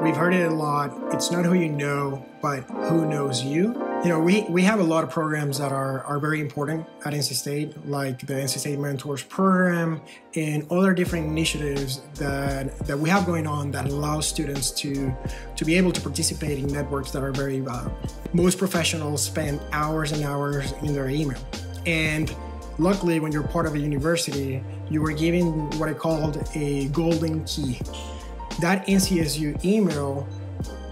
We've heard it a lot. It's not who you know, but who knows you. You know, we, we have a lot of programs that are, are very important at NC State, like the NC State Mentors Program and other different initiatives that, that we have going on that allow students to, to be able to participate in networks that are very valuable. Most professionals spend hours and hours in their email. And luckily, when you're part of a university, you were given what I called a golden key that NCSU email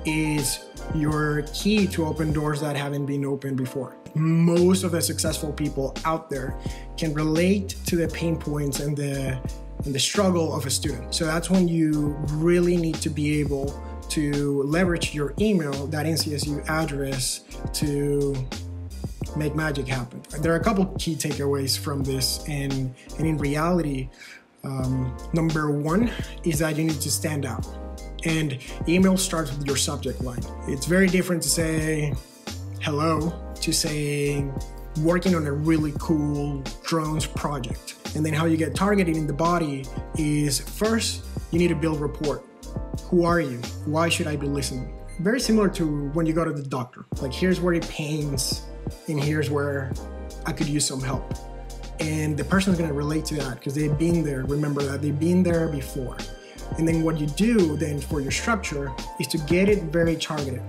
is your key to open doors that haven't been opened before. Most of the successful people out there can relate to the pain points and the and the struggle of a student. So that's when you really need to be able to leverage your email, that NCSU address to make magic happen. There are a couple key takeaways from this and and in reality um, number one is that you need to stand out. And email starts with your subject line. It's very different to say hello to saying working on a really cool drones project. And then how you get targeted in the body is first, you need to build rapport. Who are you? Why should I be listening? Very similar to when you go to the doctor. Like, here's where it pains, and here's where I could use some help and the person is going to relate to that because they've been there. Remember that they've been there before. And then what you do then for your structure is to get it very targeted.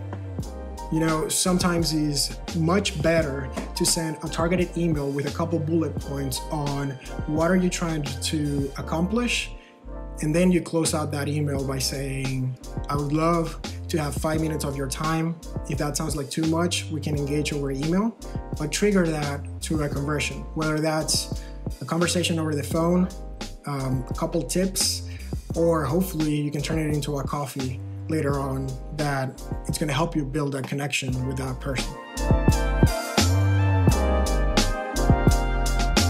You know sometimes is much better to send a targeted email with a couple bullet points on what are you trying to accomplish and then you close out that email by saying i would love to have five minutes of your time. If that sounds like too much, we can engage over email, but trigger that a conversion, whether that's a conversation over the phone, um, a couple tips, or hopefully you can turn it into a coffee later on that it's going to help you build a connection with that person.